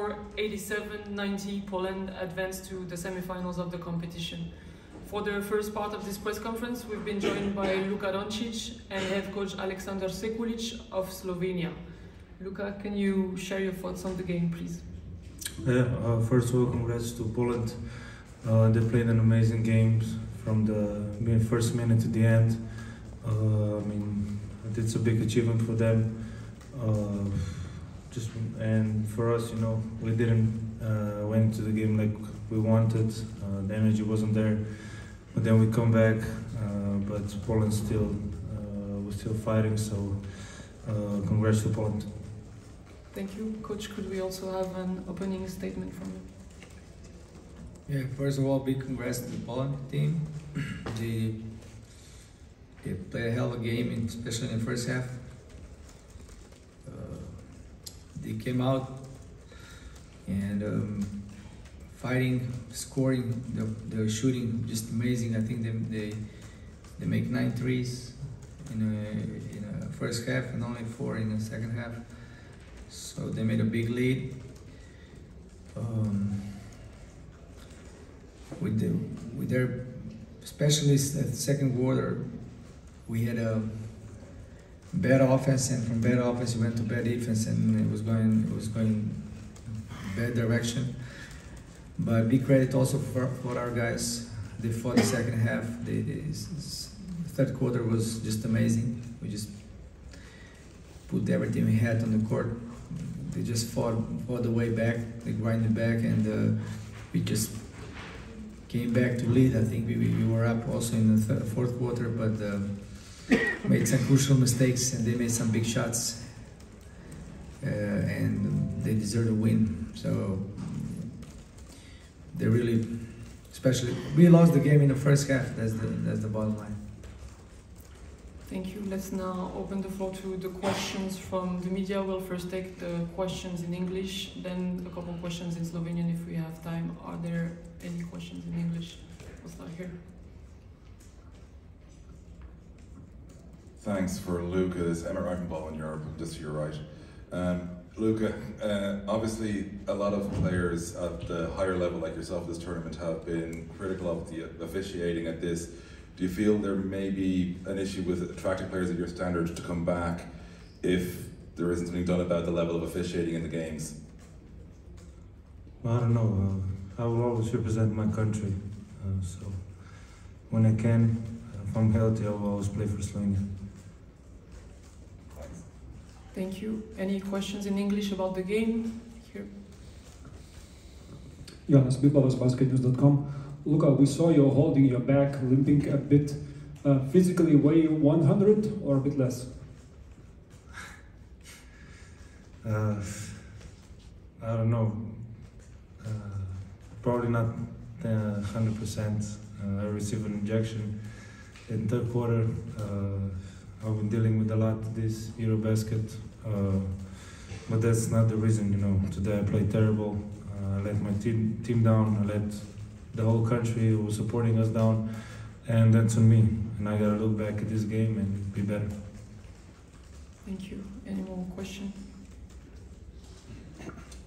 score 87-90, Poland advanced to the semifinals of the competition. For the first part of this press conference, we've been joined by Luka Doncic and head coach Aleksander Sekulić of Slovenia. Luka, can you share your thoughts on the game, please? Yeah, uh, first of all, congrats to Poland. Uh, they played an amazing game from the first minute to the end. Uh, I mean, it's a big achievement for them. Just and for us, you know, we didn't uh, went to the game like we wanted. Uh, the energy wasn't there, but then we come back. Uh, but Poland still uh, was still fighting. So uh, congrats to Poland. Thank you, coach. Could we also have an opening statement from you? Yeah, first of all, big congrats to the Poland team. they they played a hell of a game, especially in the first half. They came out and um, fighting, scoring, the, the shooting just amazing. I think they they, they make nine threes in a, in a first half and only four in the second half. So they made a big lead. Um, with the with their specialists at second quarter, we had a bad offense, and from bad offense we went to bad defense, and it was going it was going bad direction. But big credit also for, for our guys. They fought the second half. They third quarter was just amazing. We just put everything we had on the court. They just fought all the way back. They grinded back, and uh, we just came back to lead. I think we, we were up also in the third, fourth quarter, but. Uh, made some crucial mistakes and they made some big shots. Uh, and they deserve a win. So they really, especially, we lost the game in the first half. That's the that's the bottom line. Thank you. Let's now open the floor to the questions from the media. We'll first take the questions in English, then a couple of questions in Slovenian if we have time. Are there any questions in English? We'll start here. Thanks for Luka. This Emmett Reichenball in Europe, just to your right. Um, Luka, uh, obviously a lot of players at the higher level like yourself this tournament have been critical of the officiating at this. Do you feel there may be an issue with attracting players of your standard to come back if there isn't something done about the level of officiating in the games? Well, I don't know. Uh, I will always represent my country. Uh, so when I can, if I'm healthy, I will always play for Slovenia. Thank you. Any questions in English about the game? Here. Jonas Bibalas, basketnews.com. Luka, we saw you holding your back, limping a bit. Uh, physically, weigh 100 or a bit less? Uh, I don't know. Uh, probably not 100%. Uh, I received an injection in third quarter. I've been dealing with a lot this Eurobasket, uh, but that's not the reason. You know, today I played terrible. Uh, I let my team team down. I let the whole country who was supporting us down, and that's on me. And I gotta look back at this game and be better. Thank you. Any more questions?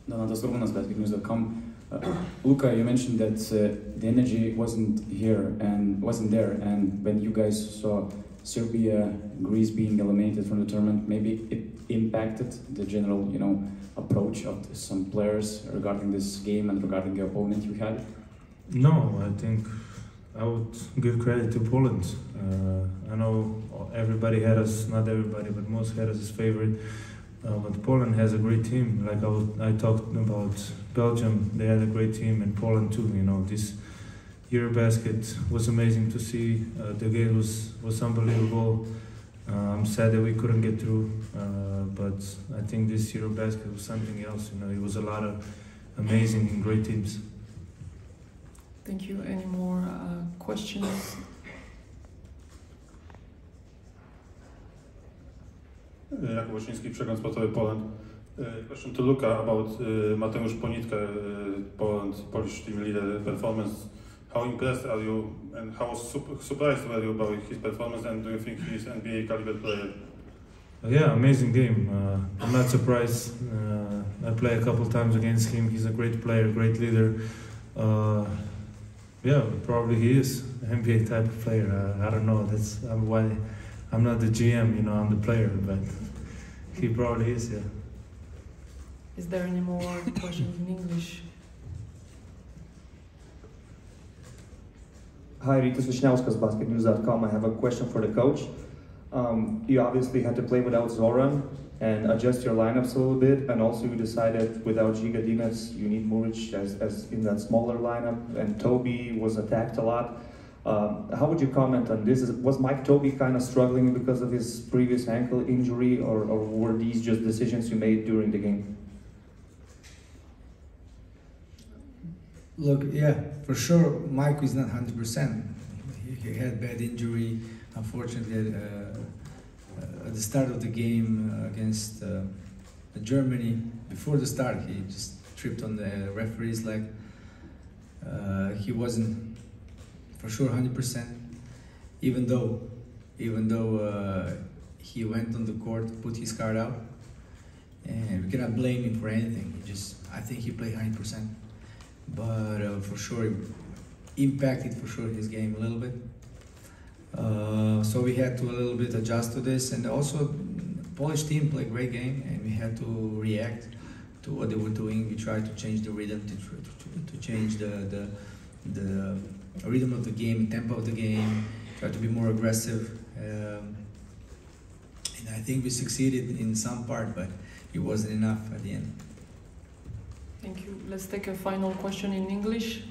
Donatas Urbonas, basketnews.com. Uh, Luka, you mentioned that uh, the energy wasn't here and wasn't there, and when you guys saw Serbia, Greece being eliminated from the tournament, maybe it impacted the general, you know, approach of some players regarding this game and regarding the opponent you had? No, I think I would give credit to Poland. Uh, I know everybody had us, not everybody, but most had us as favorite. Uh, but Poland has a great team. Like I, would, I talked about Belgium, they had a great team, and Poland too. You know, this Eurobasket was amazing to see. Uh, the game was, was unbelievable. Uh, I'm sad that we couldn't get through, uh, but I think this Eurobasket was something else. You know, it was a lot of amazing and great teams. Thank you. Any more uh, questions? Jakub Woszyński, Przegląd Sportowy Poland. Question to Luka about uh, Mateusz Ponitka, uh, Poland, Polish team leader performance. How impressed are you and how surprised were you about his performance and do you think he's an NBA caliber player? Yeah, amazing game. Uh, I'm not surprised. Uh, I play a couple times against him. He's a great player, great leader. Uh, yeah, probably he is an NBA type of player. Uh, I don't know. That's why I'm not the GM. You know, I'm the player, but he probably is. Yeah. Is there any more questions in English? Hi, Rytis Vyšniauskas, basketnews.com. I have a question for the coach. Um, you obviously had to play without Zoran and adjust your lineups a little bit, and also you decided without Žiga Dimec, you need Muric as, as in that smaller lineup, and Tobey was attacked a lot. Um, how would you comment on this? Is, was Mike Tobey kind of struggling because of his previous ankle injury, or, or were these just decisions you made during the game? Look, yeah, for sure, Mike is not hundred percent. He had bad injury, unfortunately, uh, at the start of the game uh, against uh, Germany. Before the start, he just tripped on the referee's leg. Uh, he wasn't for sure hundred percent, even though, even though uh, he went on the court, put his card out, and we cannot blame him for anything. He just, I think he played hundred percent but for sure impacted for sure his game a little bit. Uh, so we had to a little bit adjust to this, and also Polish team played great game, and we had to react to what they were doing. We tried to change the rhythm, to, to, to change the, the the rhythm of the game, tempo of the game. Try to be more aggressive, um, and I think we succeeded in some part, but it wasn't enough at the end. Thank you. Let's take a final question in English.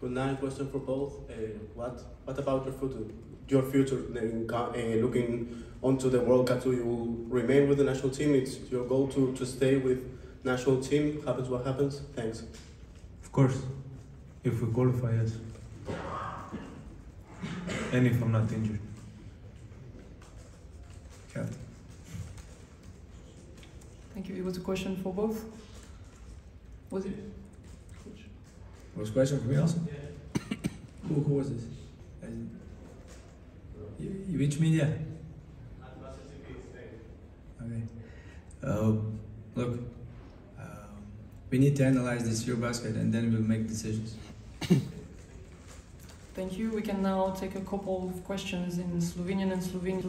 Good night. Question for both. Uh, what What about your future? Your future in, co- uh, looking onto the World Cup, do you remain with the national team? It's your goal to, to stay with national team. Happens what happens. Thanks. Of course, if we qualify, yes. And if I'm not injured. Yeah. Thank you. It was a question for both. Was it? Was question for me also? Who, who was this? I didn't- Y- Which media? Okay. Uh, look, um, we need to analyze this Eurobasket and then we'll make decisions. Thank you. We can now take a couple of questions in Slovenian and Slovenian.